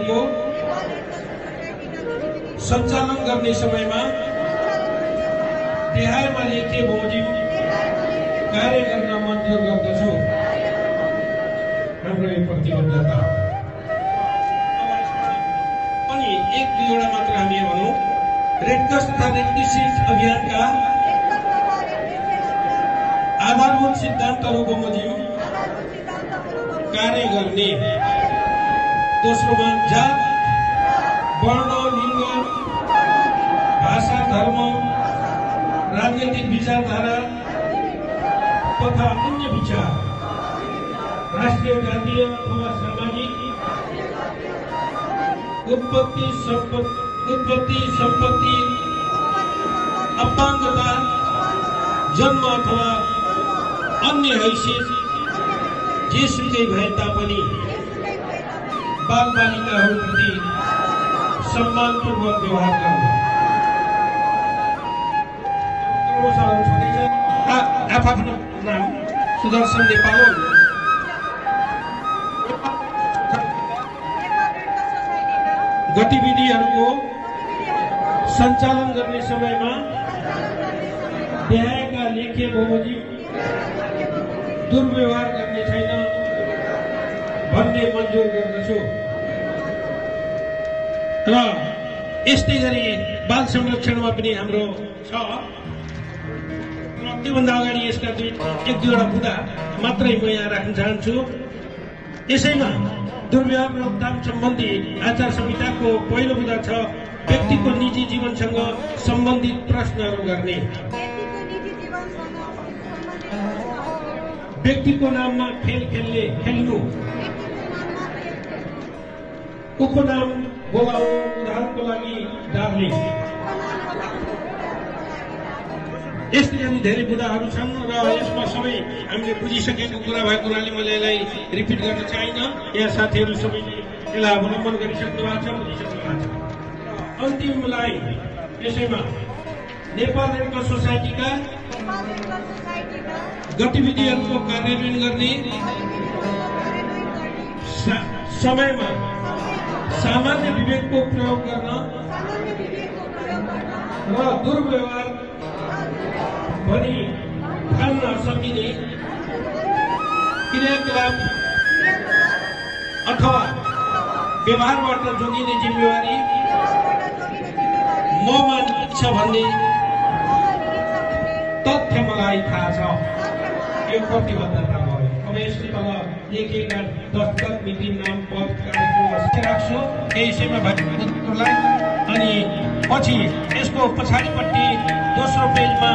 को सञ्चालन गर्ने समयमा तिहारमा लेखे बमोजिम कार्य गर्न मन्जुर गर्दछु। हाम्रो यो प्रतिबद्धता। अनि एक दुईवटा मात्र हामी भनौँ। रेडक्रस तथा रेड क्रिसेन्ट अभियानका आधारभूत सिद्धान्तहरू बमोजिम कार्य गर्ने। दोस्रोमा जात वर्ण लिङ्ग भाषा, धर्म, राजनैतिक विचारधारा तथा अन्य विचार। राष्ट्रिय, जातीय अथवा सामाजिक। उत्पत्ति उत्पत्ति संपत्ति अपाङ्गता जन्म अथवा अन्य हैसियत जेसुकै भए तापनि बालबालिकाहरूप्रति सम्मानपूर्वक व्यवहार गर्नु क्रमशः छँदैछ आ- आफआफ्नो नाम सुदर्शन नेपाल। गतिविधिहरूको सञ्चालन गर्ने समयमा देहाएका लेखे बमोजिम दुर्व्यवहार गर्ने छैन। भन्ने मन्जुर गर्दछु। र यस्तै गरी बाल संरक्षणमा पनि हाम्रो छ। र त्योभन्दा अगाडि यसका दुई एक दुईवटा बुदा मात्रै म यहाँ राख्न चाहन्छु। यसैमा दुर्व्यवहार रोकथाम सम्बन्धी आचार संहिताको पहिलो बुदा छ व्यक्तिको निजी जीवनसँग सम्बन्धित प्रश्नहरू गर्ने। व्यक्तिको नाममा खेल खेल्ने खेल्नु। उपनाम बोलाउनु उदाहरणको लागि डार्लिङ यस्तै गरी धेरै बुदाहरू छन् र यसमा सबै हामीले बुझिसकेको कुरा भएको हुनाले मैले यसलाई रिपिट गर्न चाहिनँ यहाँ साथीहरू सबैले यसलाई अवलम्बन गरिसक्नु भएको छ बुझिसक्नु भएको छ। अन्तिमलाई यसैमा नेपाल रेडक्रस सोसाइटीका गतिविधिहरूको कार्यान्वयन गर्ने समयमा सामान्य विवेकको प्रयोग गर्न र दुर्व्यवहार भनी ठान्न सकिने क्रियाकलाप अथवा व्यवहारबाट जोगिने जिम्मेवारी ममा छ भन्ने तथ्य मलाई थाहा छ। यो प्रतिबद्धता यसको तल लेखिएका दस्तखत मिति नाम पद कार्यक्रम राख्छु। केही विषयमा भएको अनि पछि यसको पछाडिपट्टि दोस्रो पेजमा